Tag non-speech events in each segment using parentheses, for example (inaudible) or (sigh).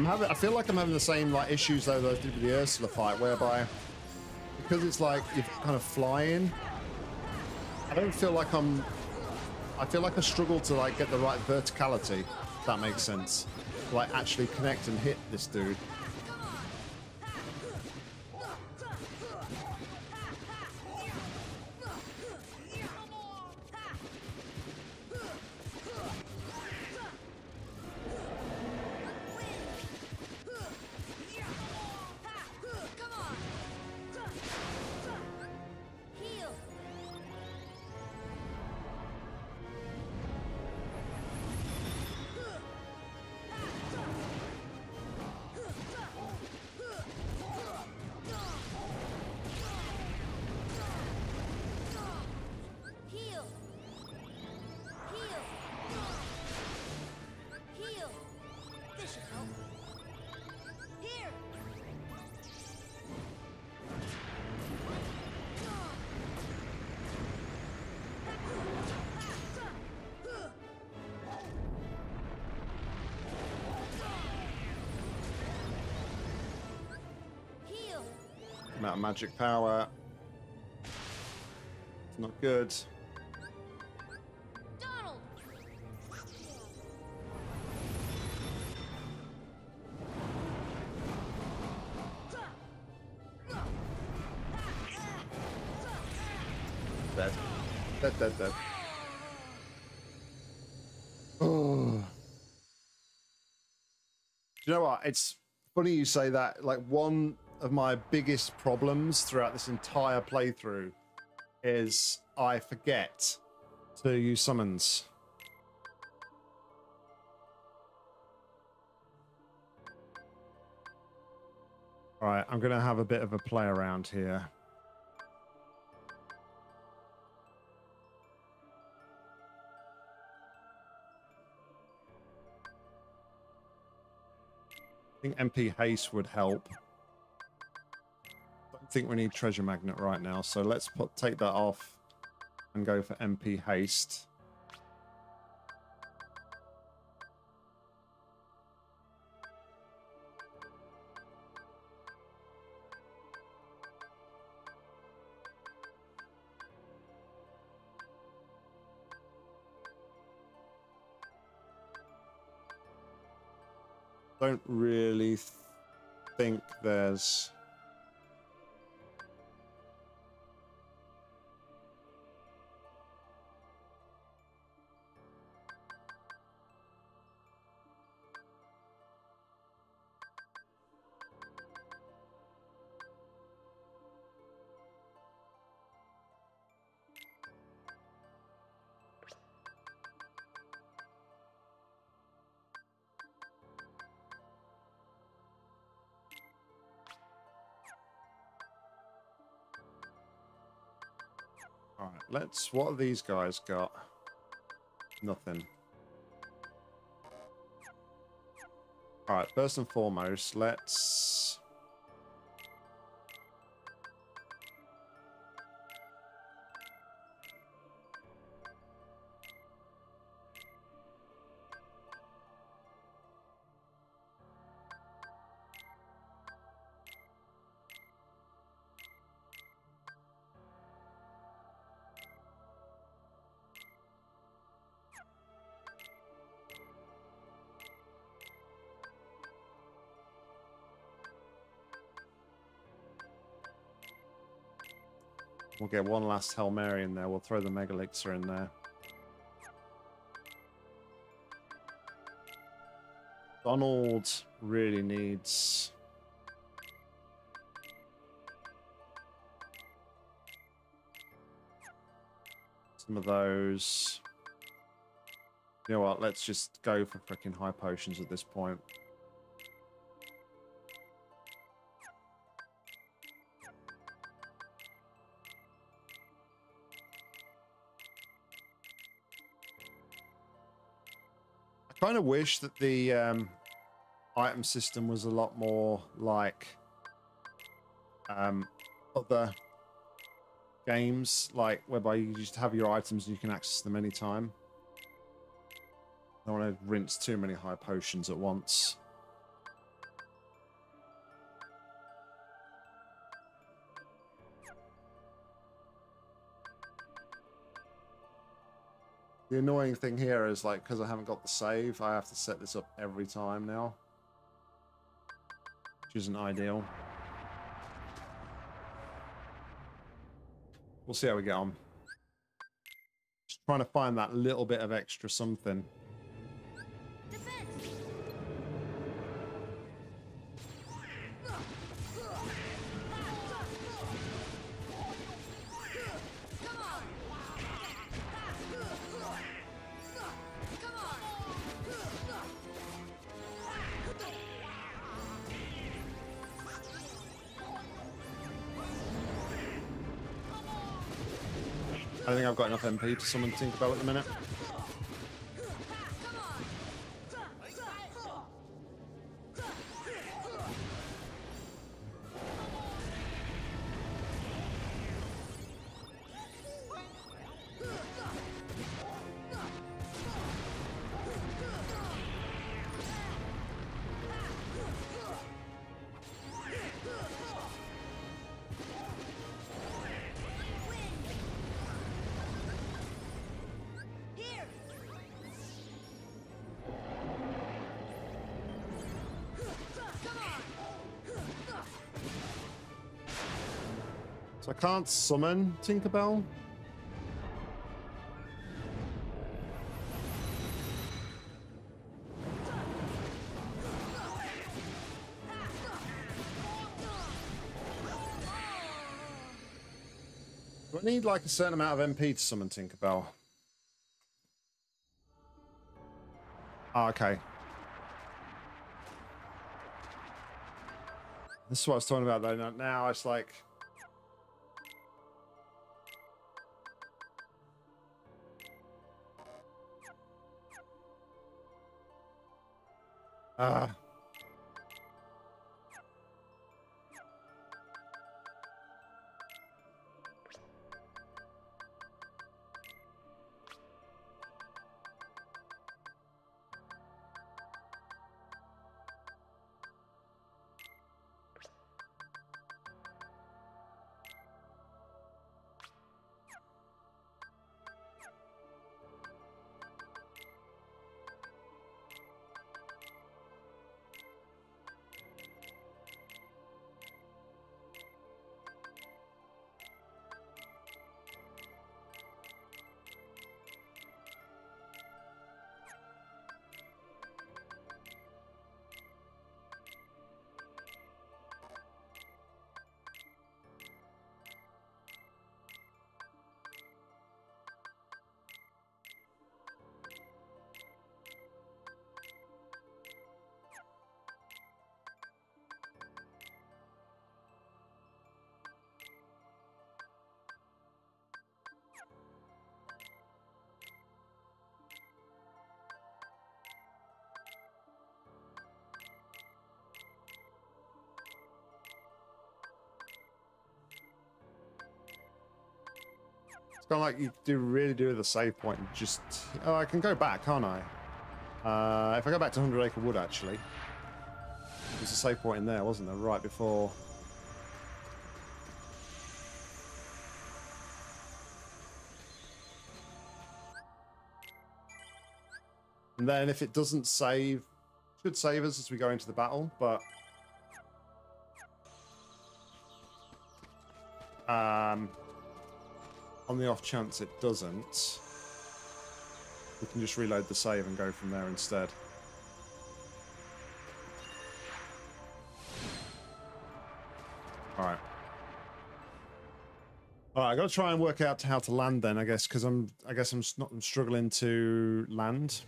I'm having. I feel like I'm having the same like issues though that I did with the Ursula fight, whereby because it's like you're kind of flying. I don't feel like I'm. I feel like I struggle to like get the right verticality. If that makes sense. Like actually connect and hit this dude. Magic power. It's not good. Donald. Dead. Dead, dead. (sighs) Oh. You know what? It's funny you say that. Like, one of my biggest problems throughout this entire playthrough is I forget to use summons. Alright, I'm going to have a bit of a play around here. I think MP haste would help. Think we need treasure magnet right now, so let's put take that off and go for MP haste. Don't really th- think there's What have these guys got? Nothing. All right, first and foremost, let's. We'll get one last Hail Mary in there. We'll throw the Mega Elixir in there. Donald really needs... Some of those. You know what? Let's just go for freaking high potions at this point. Kind of wish that the um, item system was a lot more like um, other games, like whereby you just have your items and you can access them anytime. I don't want to rinse too many high potions at once. The annoying thing here is like because I haven't got the save, I have to set this up every time now. Which isn't ideal. We'll see how we get on. Just trying to find that little bit of extra something. I think I've got enough MP to summon Tinkerbell at the minute. I can't summon Tinkerbell. Do I need like a certain amount of MP to summon Tinkerbell? Ah, okay. This is what I was talking about though. Now it's like Ah. Like you do really do the save point and just... Oh, I can go back, can't I? Uh, if I go back to 100 Acre Wood, actually. There's a save point in there, wasn't there? Right before... And then if it doesn't save... Should save us as we go into the battle, but... Um, on the off chance it doesn't, we can just reload the save and go from there instead. Alright. Alright, I gotta try and work out how to land then, I guess, because I'm I guess I'm not I'm struggling to land.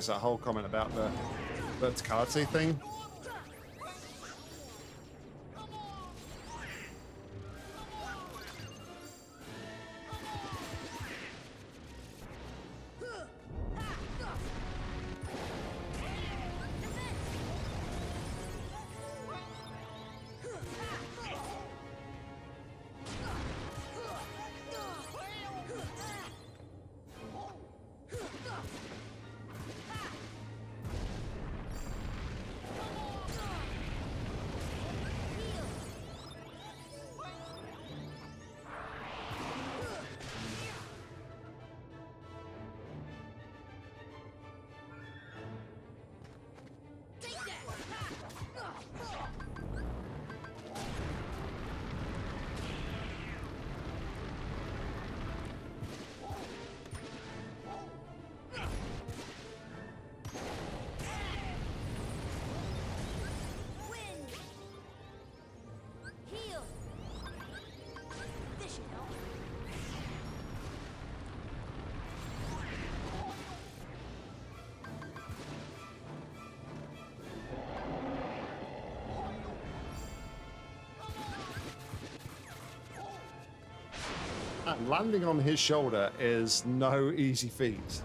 Guess that whole comment about the verticality thing. Landing on his shoulder is no easy feat.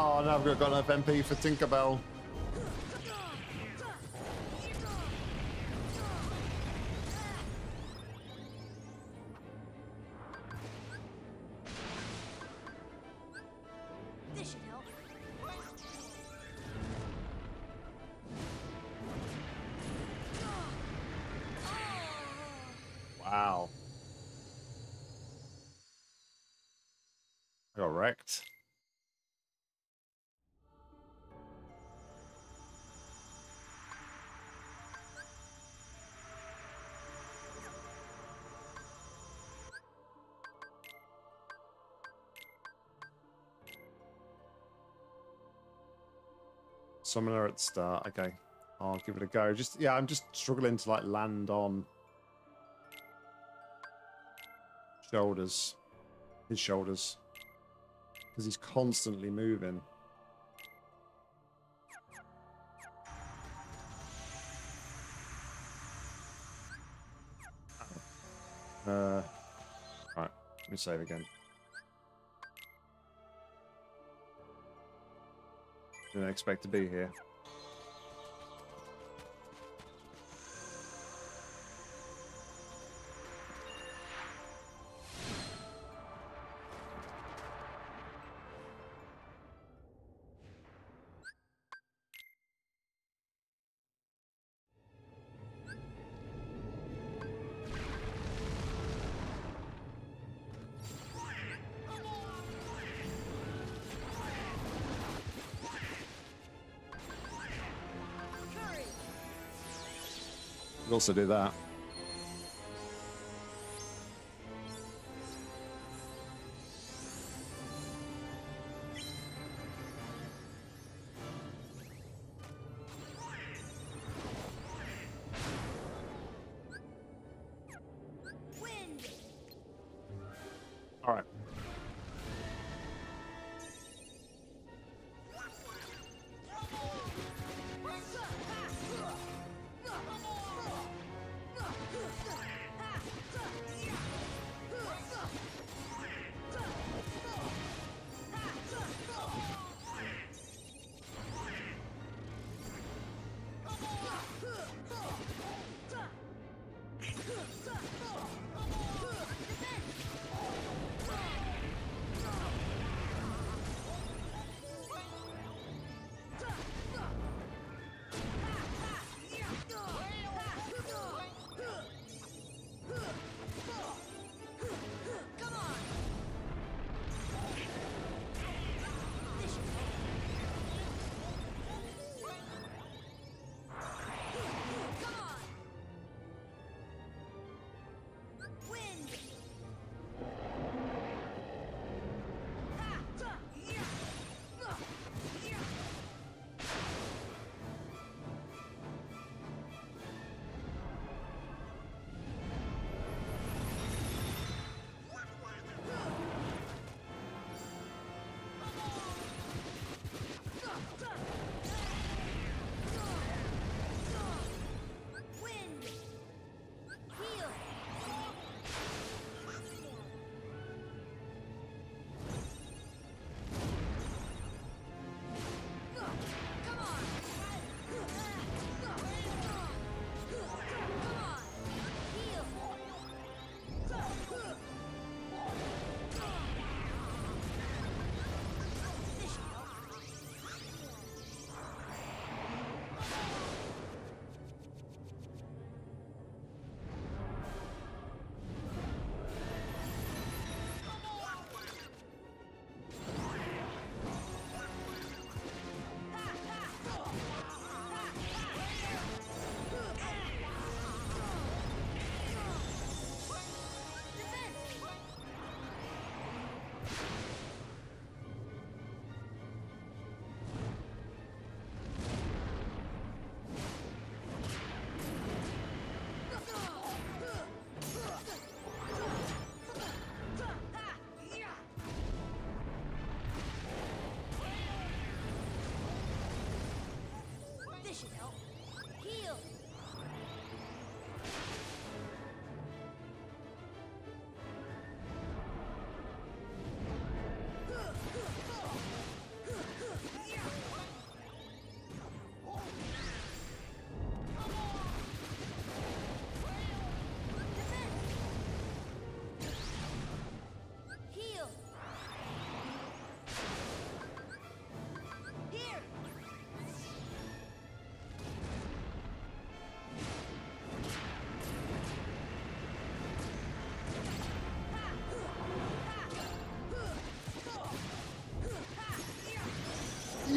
Oh, now I've got enough MP for Tinkerbell. Summoner at the start. Okay. I'll give it a go. Just yeah, I'm just struggling to like land on shoulders. His shoulders. Because he's constantly moving. Uh, right, let me save again. Didn't expect to be here. Could also do that.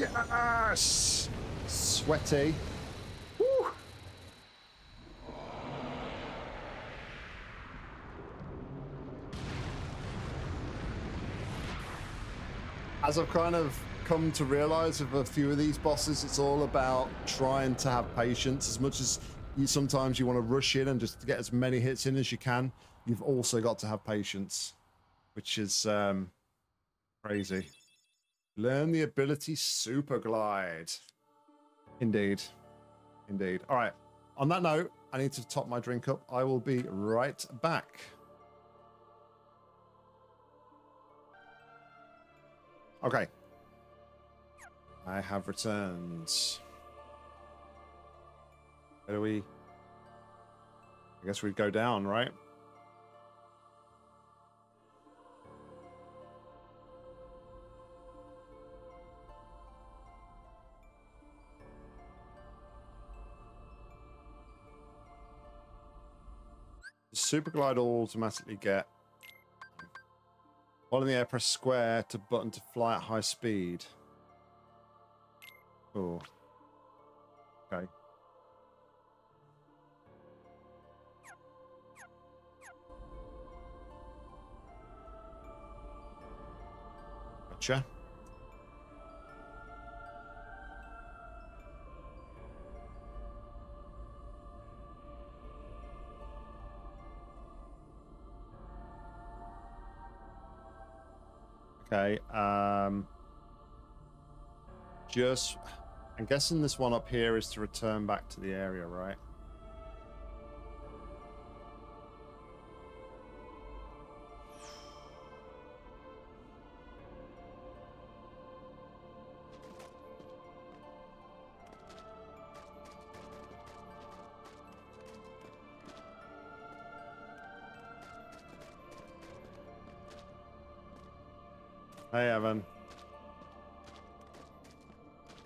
Yes! Sweaty. Woo! As I've kind of come to realize with a few of these bosses, it's all about trying to have patience. As much as you sometimes you want to rush in and just get as many hits in as you can, you've also got to have patience, which is um, crazy. Learn the ability Super Glide. Indeed. Indeed. All right. On that note, I need to top my drink up. I will be right back. Okay. I have returned. Where do we? I guess we'd go down, right? Super glide will automatically get while in the air, press square to button to fly at high speed. Oh. Okay. Gotcha. Okay. Um, just, I'm guessing this one up here is to return back to the area, right? Hey, Evan.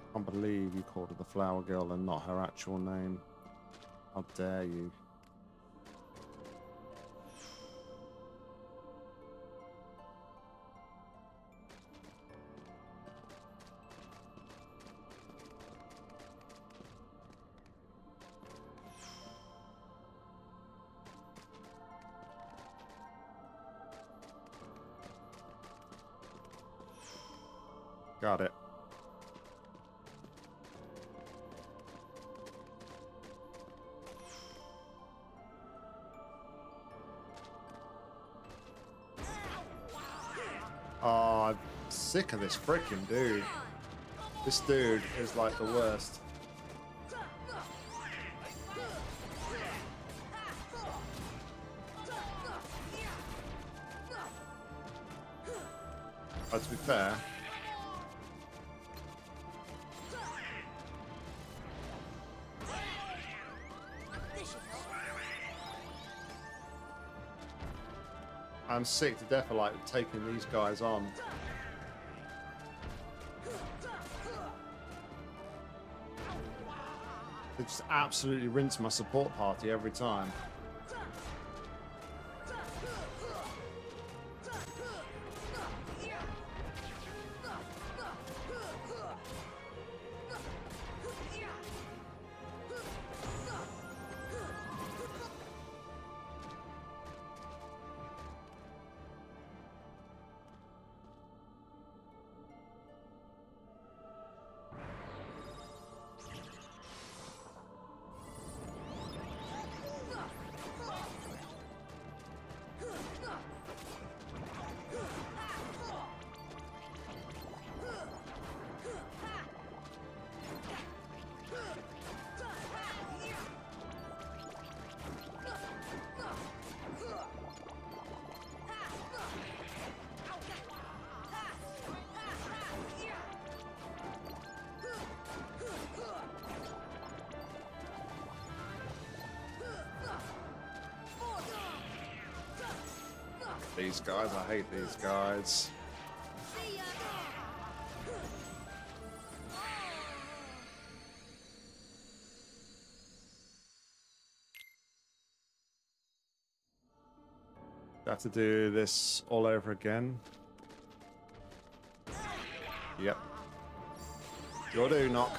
I Can't believe you called her the flower girl and not her actual name. How dare you? Got it. Oh, I'm sick of this freaking dude. This dude is like the worst. But to be fair, I'm sick to death of like taking these guys on. They just absolutely rinse my support party every time. These guys, I hate these guys. Have to do this all over again. Yep. Sure do, Nock.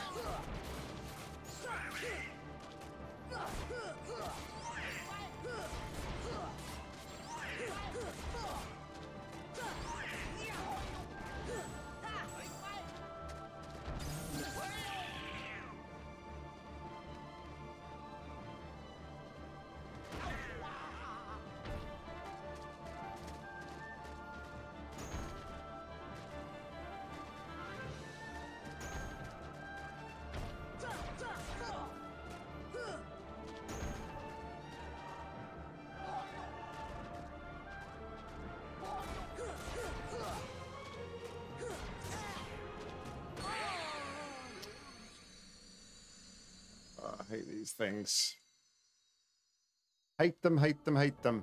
Things. Hate them, hate them, hate them.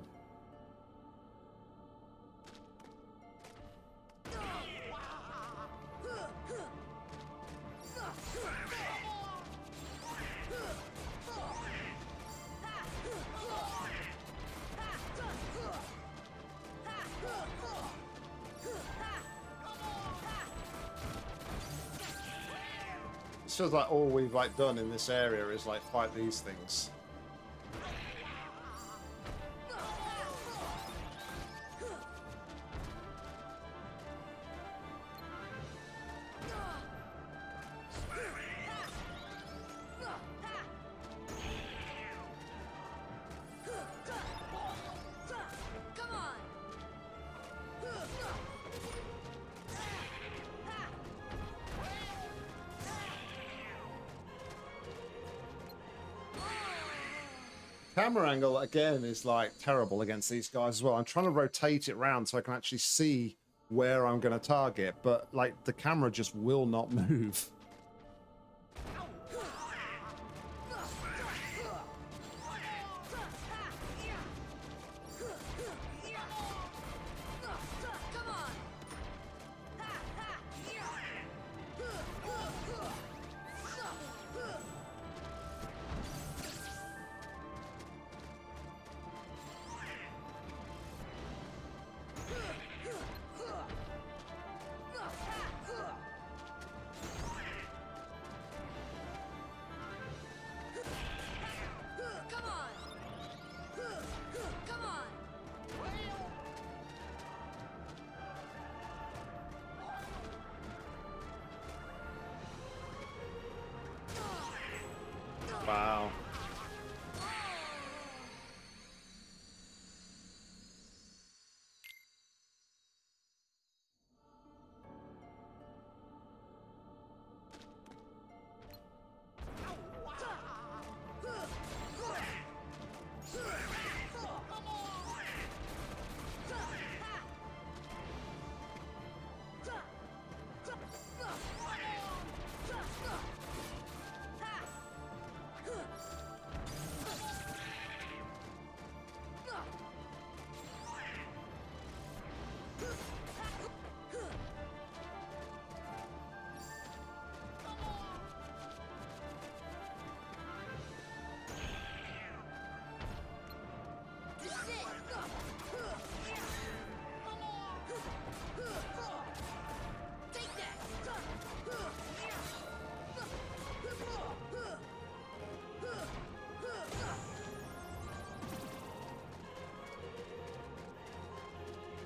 It feels like all we've like done in this area is like fight these things. Camera angle again is like terrible against these guys as well. I'm trying to rotate it round so I can actually see where I'm going to target, but like the camera just will not (laughs) move.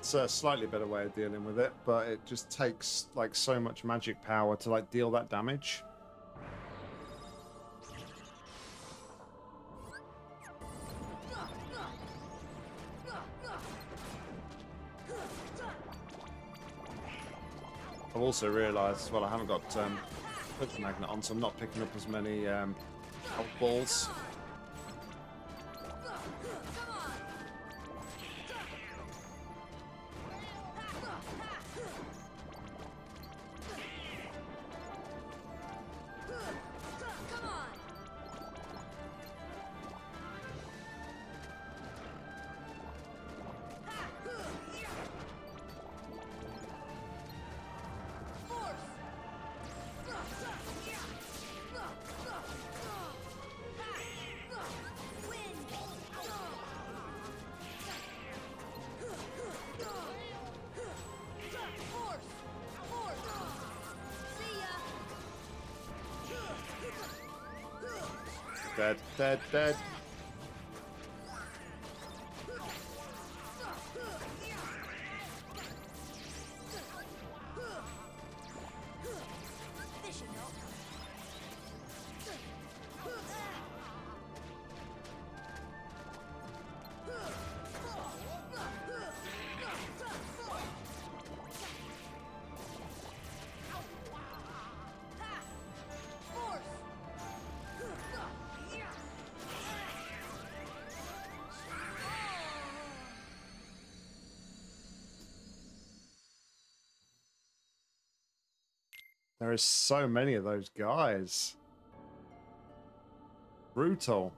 It's a slightly better way of dealing with it, but it just takes like so much magic power to like deal that damage. I've also realised well I haven't got um, hook magnet on, so I'm not picking up as many um, health balls. Dead, dead, There is so many of those guys. Brutal.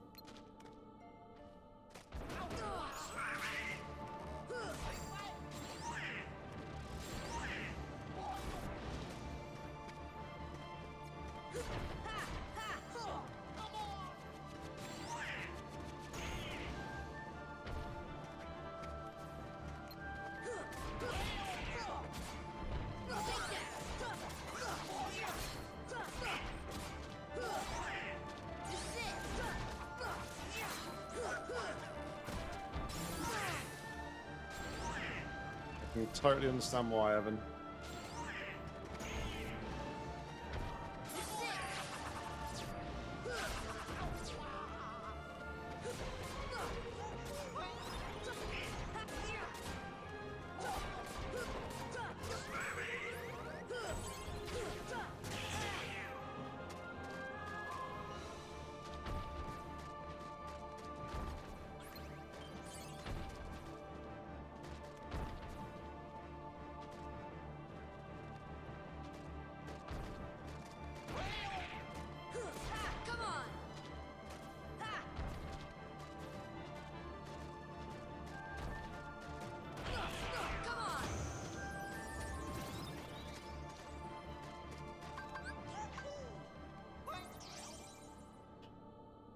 Totally understand why, Evan.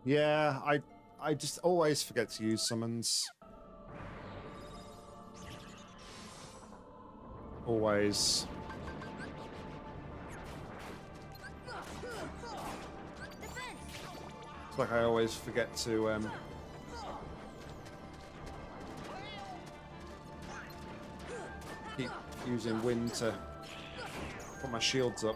Yeah, I I just always forget to use summons. Always. It's like I always forget to um keep using wind to put my shields up.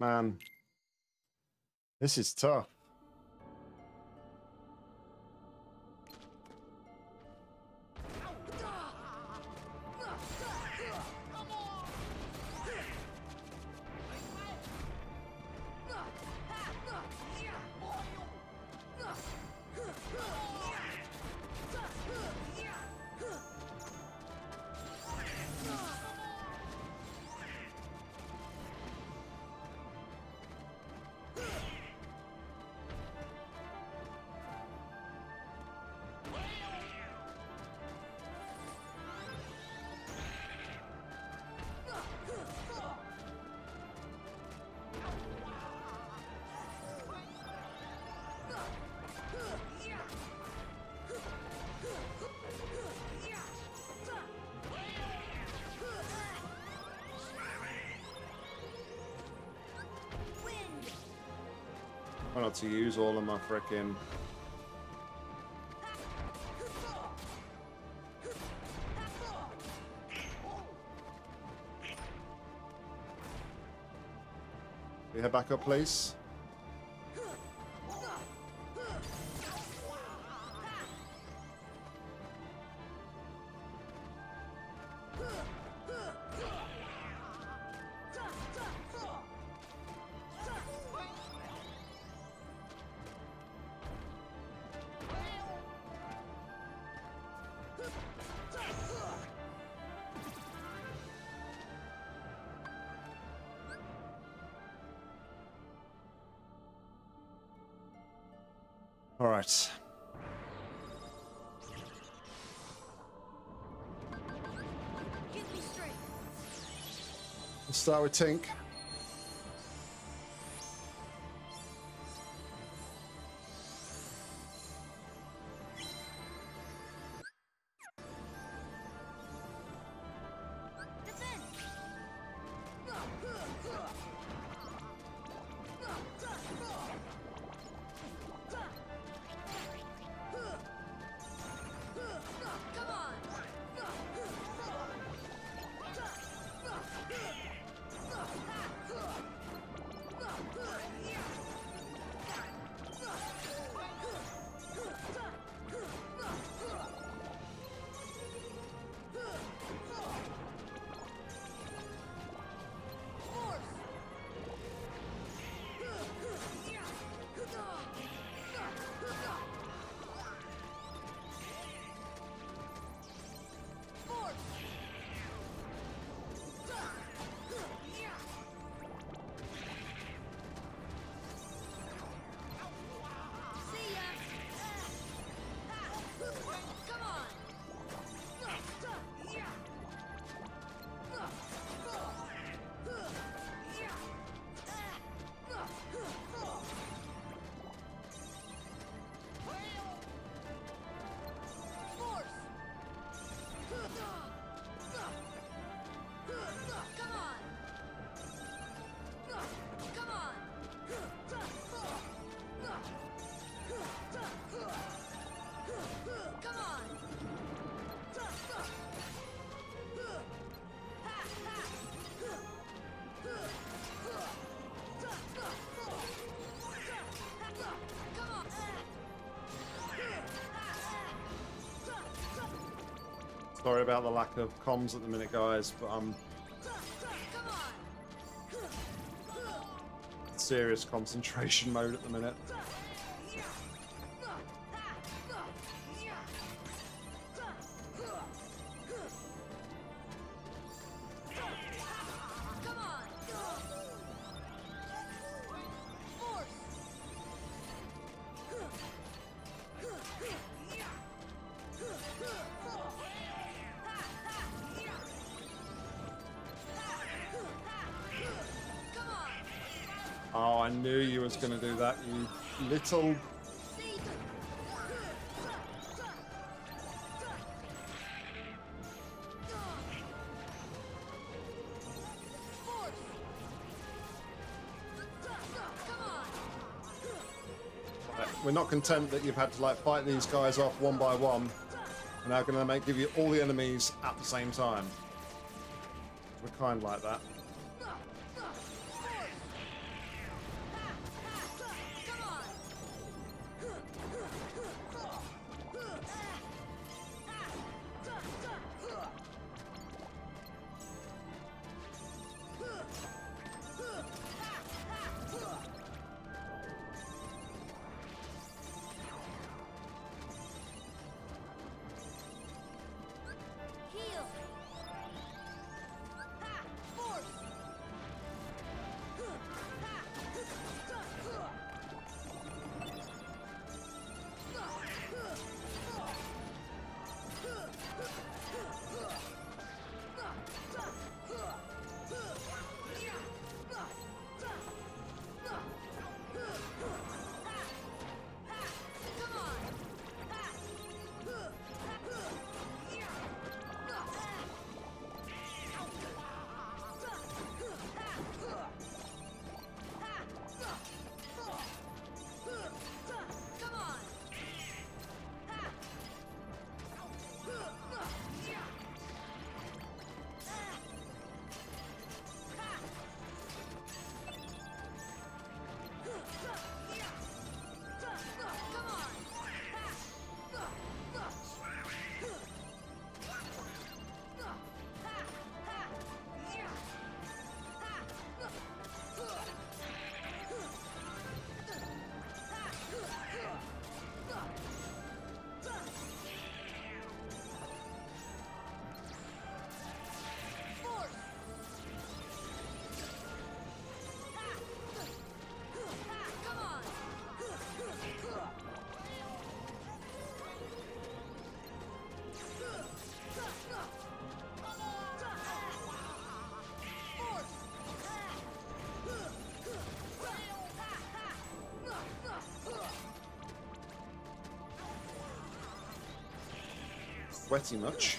Man, this is tough. Try not to use all of my frickin' We head back up, please. With Tink. Sorry about the lack of comms at the minute, guys, but I'm serious concentration (laughs) mode at the minute. I knew you was going to do that, you little... We're not content that you've had to like fight these guys off one by one. We're now going to make give you all the enemies at the same time. We're kind like that. Sweaty much.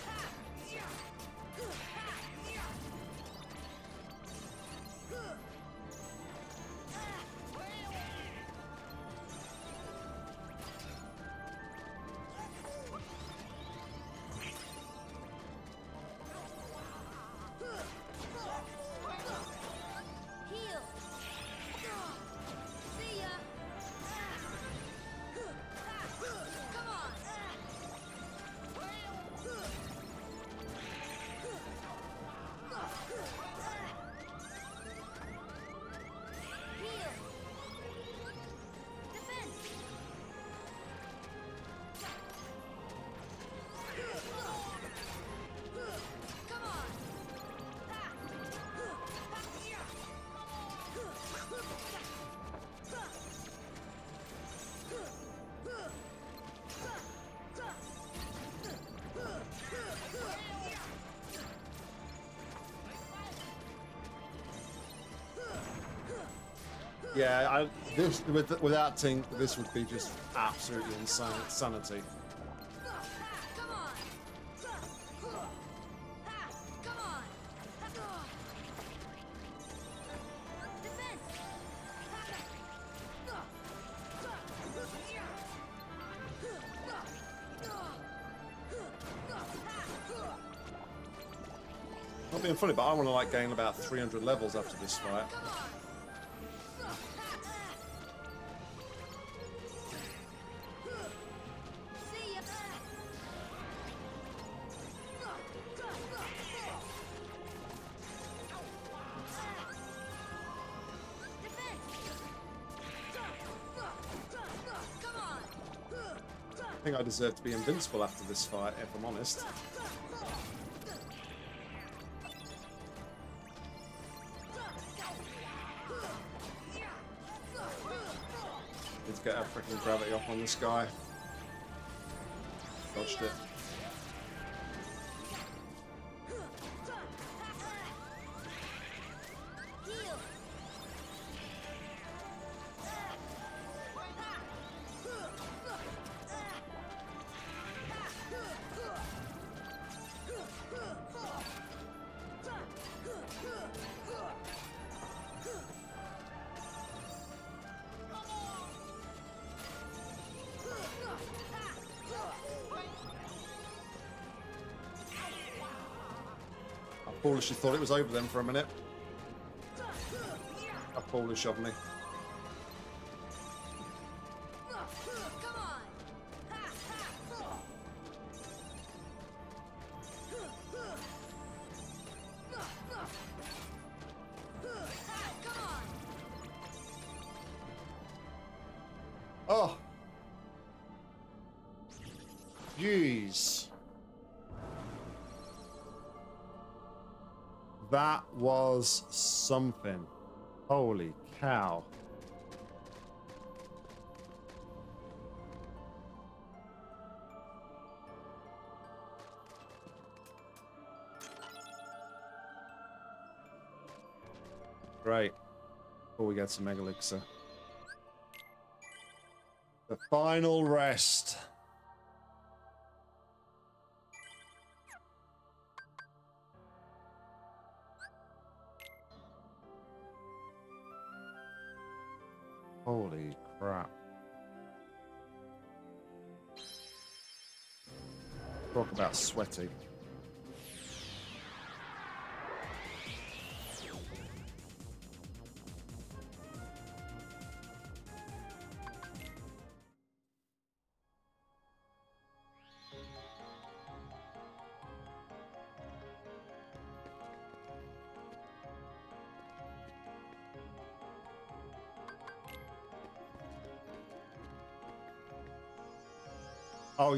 This with, without Tink, this would be just absolutely insanity. Not being funny, but I want to like gain about 300 levels after this fight. I deserve to be invincible after this fight, if I'm honest. To get our freaking gravity off on this guy. Dodged it. Foolishly thought it was over then for a minute. How foolish of me. That was something. Holy cow. Great. Before oh, we get some Megalixir. The final rest. Talk about sweaty.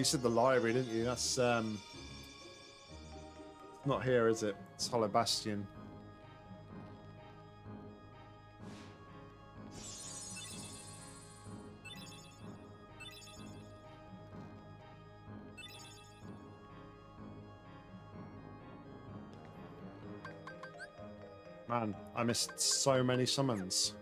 You said the library, didn't you? That's um not here, is it? It's Hollow Bastion. Man, I missed so many summons.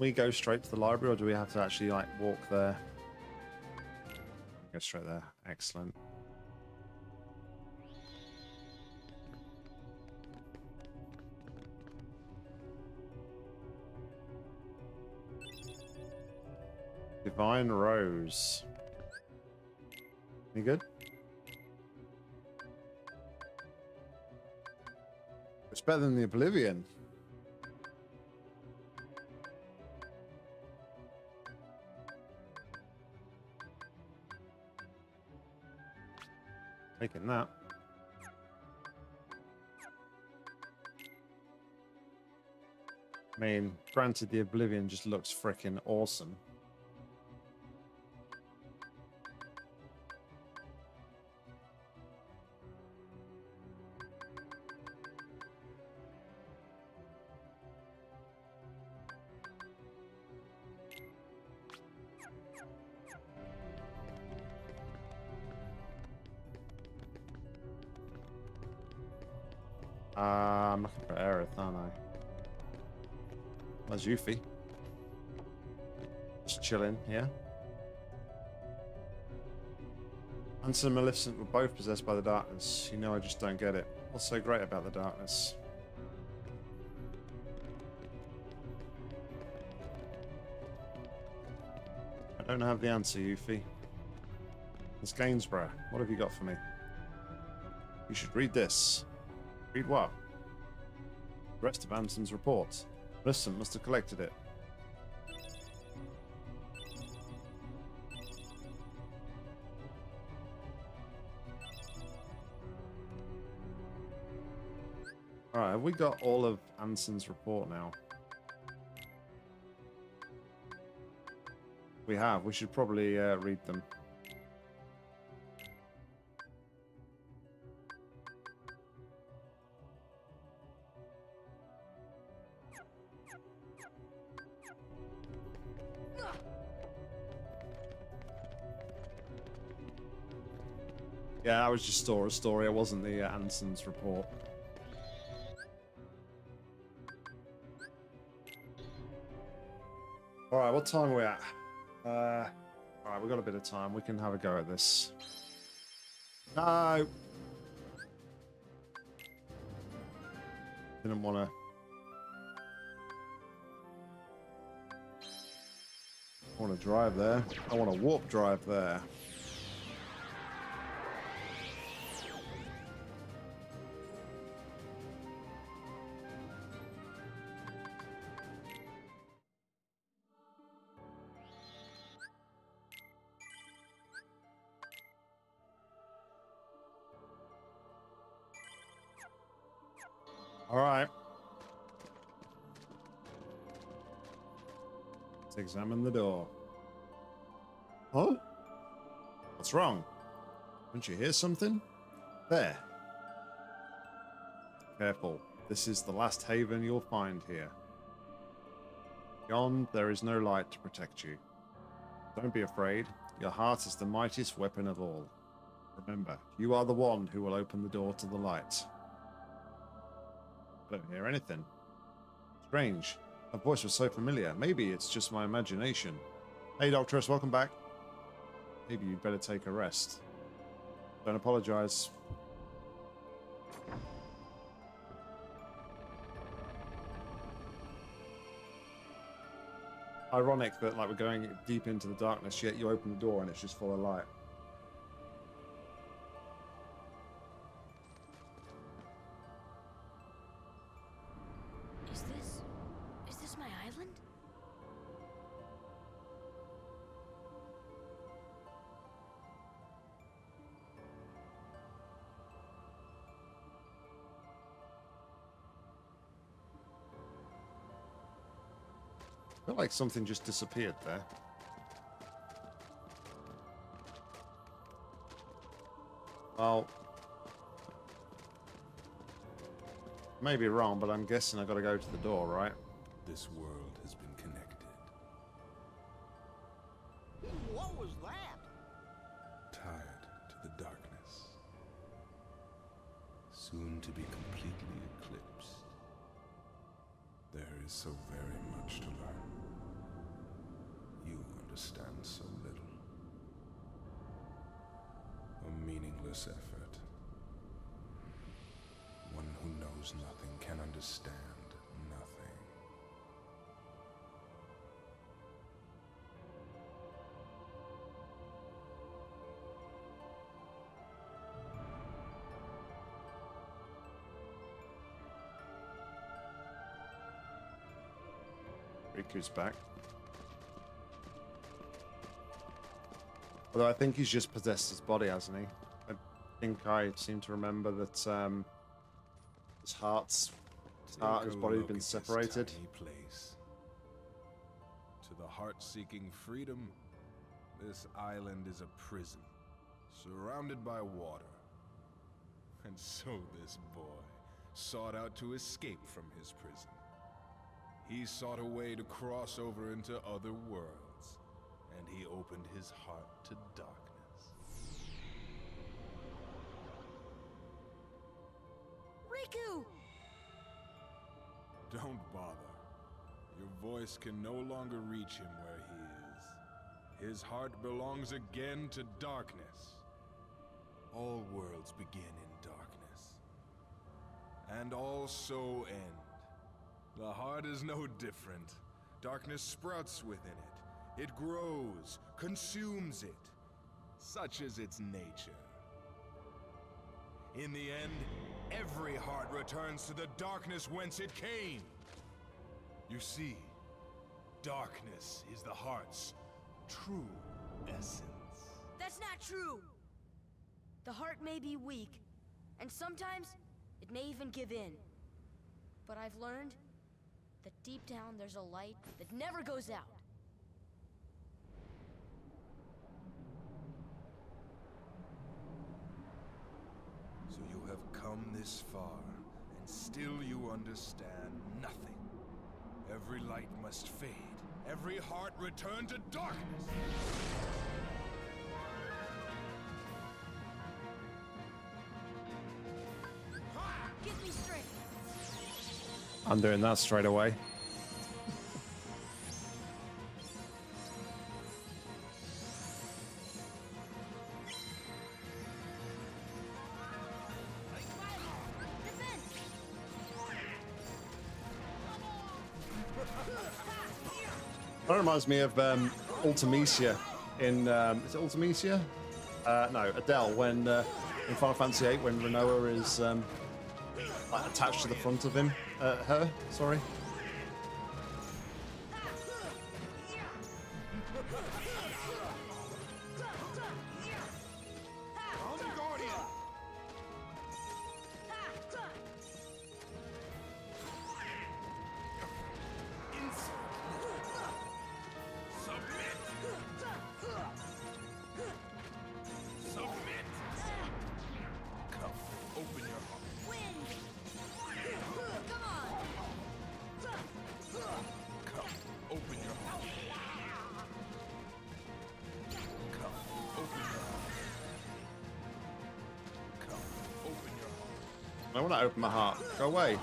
We go straight to the library or do we have to actually like walk there? Go straight there. Excellent. Divine Rose. You good? It's better than the Oblivion. Taking that. I mean, granted, the Oblivion just looks freaking awesome. Yuffie? Just chilling, yeah? Ansem and Maleficent were both possessed by the darkness. You know I just don't get it. What's so great about the darkness? I don't have the answer, Yuffie. It's Gainsborough, what have you got for me? You should read this. Read what? The rest of Ansem's report. Listen, must have collected it. Alright, have we got all of Ansem's report now? We have. We should probably uh, read them. That was just Sora's story. It wasn't the uh, Ansem's report. Alright, what time are we at? Uh, Alright, we've got a bit of time. We can have a go at this. No! Didn't want to... want to drive there. I want to warp drive there. Don't you hear something? There. Careful. This is the last haven you'll find here. Beyond, there is no light to protect you. Don't be afraid. Your heart is the mightiest weapon of all. Remember, you are the one who will open the door to the light. I don't hear anything. Strange. Her voice was so familiar. Maybe it's just my imagination. Hey, Doctoress, welcome back. Maybe you'd better take a rest. Don't apologize. Ironic that like we're going deep into the darkness, yet you open the door and it's just full of light. like something just disappeared there. Well, maybe wrong, but I'm guessing I gotta go to the door, right? This world has Riku's back. Although I think he's just possessed his body, hasn't he? I think I seem to remember that um, his heart's his heart and his body have look been separated. place. To the heart-seeking freedom, this island is a prison, surrounded by water. And so this boy sought out to escape from his prison. He sought a way to cross over into other worlds, and he opened his heart to darkness. Riku! Don't bother. Your voice can no longer reach him where he is. His heart belongs again to darkness. All worlds begin in darkness. And all so end. The heart is no different. Darkness sprouts within it. It grows, consumes it. Such is its nature. In the end, every heart returns to the darkness whence it came. You see, darkness is the heart's true essence. That's not true! The heart may be weak, and sometimes it may even give in. But I've learned that deep down there's a light that never goes out. So you have come this far, and still you understand nothing. Every light must fade. Every heart return to darkness. I'm doing that straight away. That reminds me of um, Ultimecia in um, is it Ultimecia? Uh, no, Adel when uh, in Final Fantasy VIII when Rinoa is um, like attached to the front of him, uh, her. Sorry. Open my heart. Go away.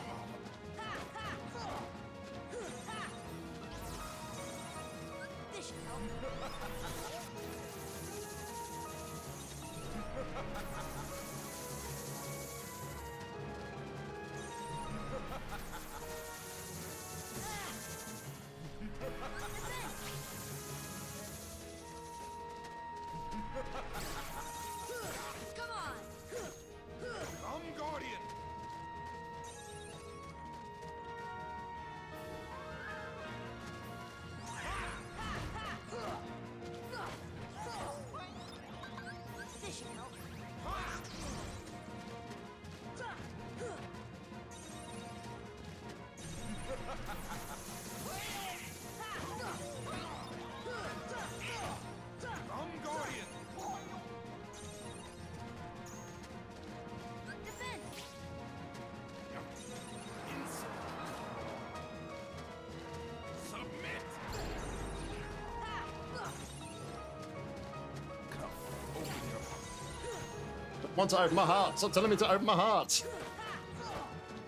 Want to open my heart. Stop telling me to open my heart.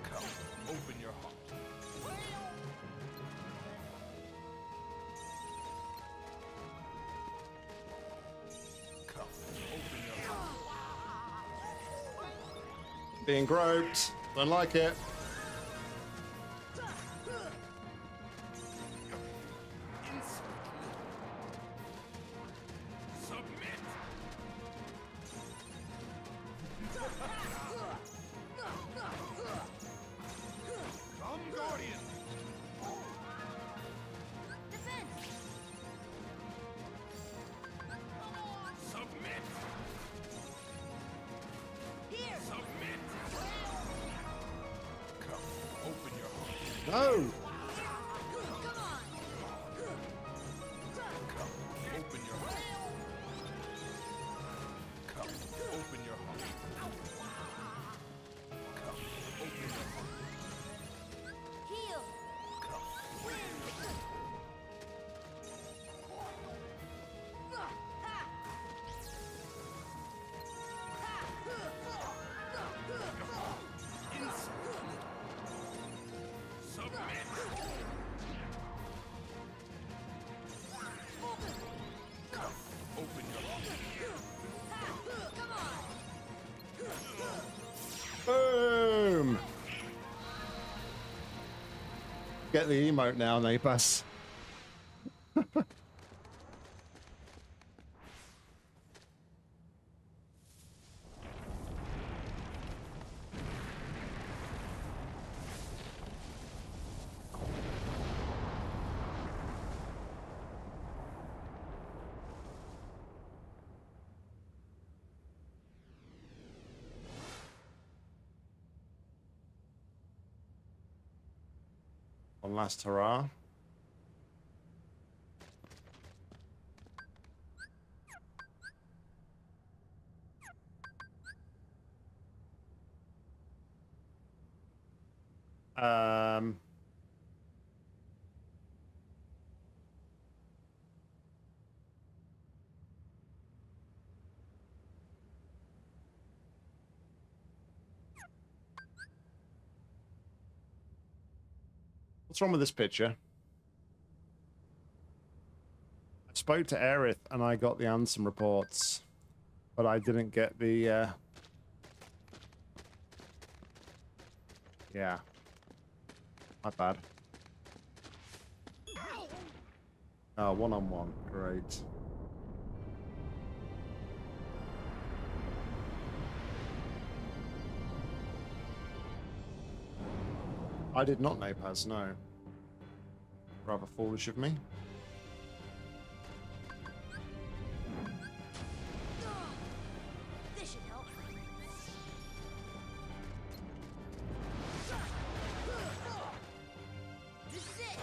Come, open your heart. Come, open your heart. Being groped. Don't like it. Get the emote now, Napas. One last hurrah. What's wrong with this picture? I spoke to Aerith and I got the Ansem reports, but I didn't get the. Uh... Yeah. My bad. Oh, one on one. Great. I did not know Paz, no. Rather foolish of me. This should help. This is it!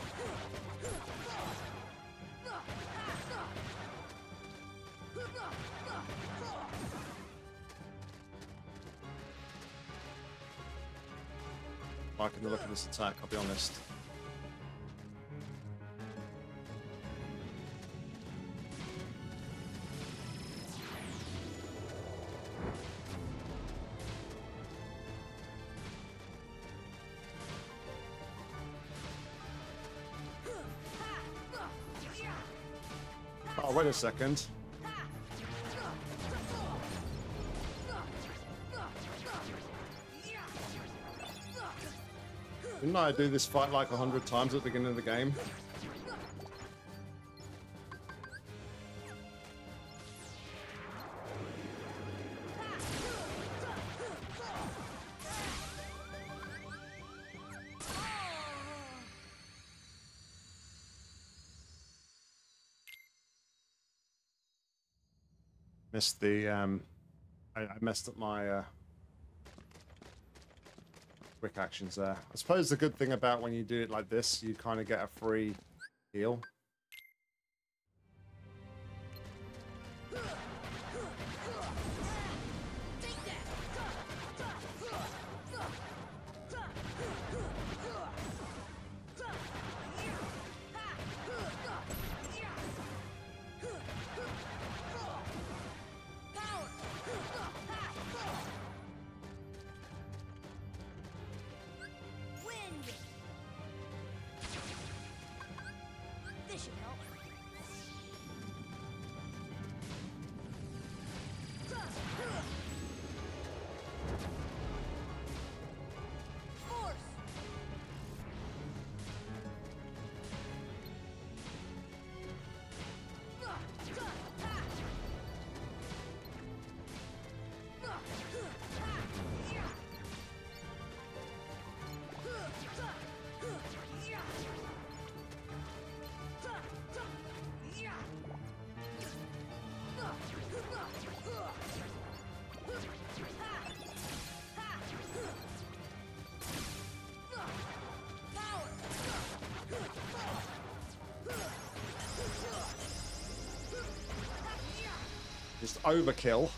Liking the look of this attack, I'll be honest. A second. Didn't I do this fight like a hundred times at the beginning of the game? Missed the, um, I, I messed up my, uh, quick actions there. I suppose the good thing about when you do it like this, you kind of get a free heal. Overkill.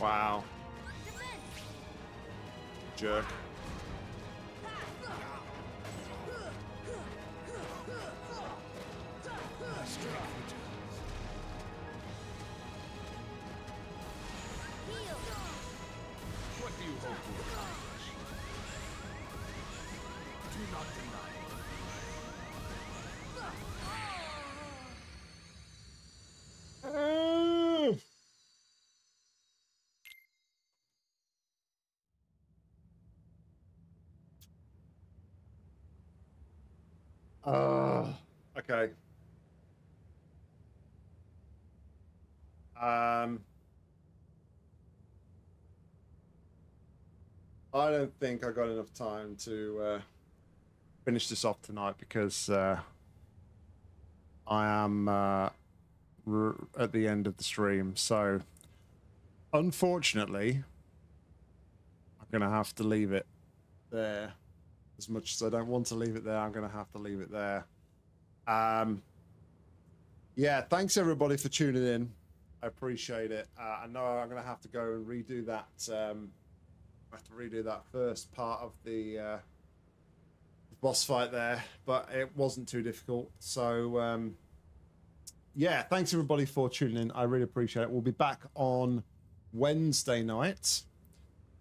Wow. Jerk. What do you hope accomplish? Do not deny Uh, okay. Um, I don't think I got enough time to uh, finish this off tonight because uh, I am uh, at the end of the stream. So, unfortunately, I'm going to have to leave it there as much as I don't want to leave it there, I'm going to have to leave it there. Um, yeah, thanks everybody for tuning in. I appreciate it. Uh, I know I'm going to have to go and redo that. Um, I have to redo that first part of the uh, boss fight there, but it wasn't too difficult. So, um, yeah, thanks everybody for tuning in. I really appreciate it. We'll be back on Wednesday night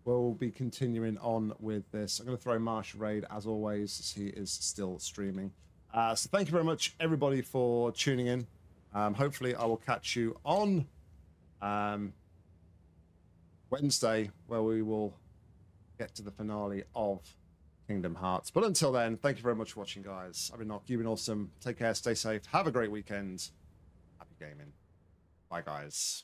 we'll be continuing on with this. I'm going to throw Marsh Raid as always, as he is still streaming. Uh, so thank you very much, everybody, for tuning in. Um, hopefully, I will catch you on um, Wednesday, where we will get to the finale of Kingdom Hearts. But until then, thank you very much for watching, guys. I've been Nock. You've been awesome. Take care. Stay safe. Have a great weekend. Happy gaming. Bye, guys.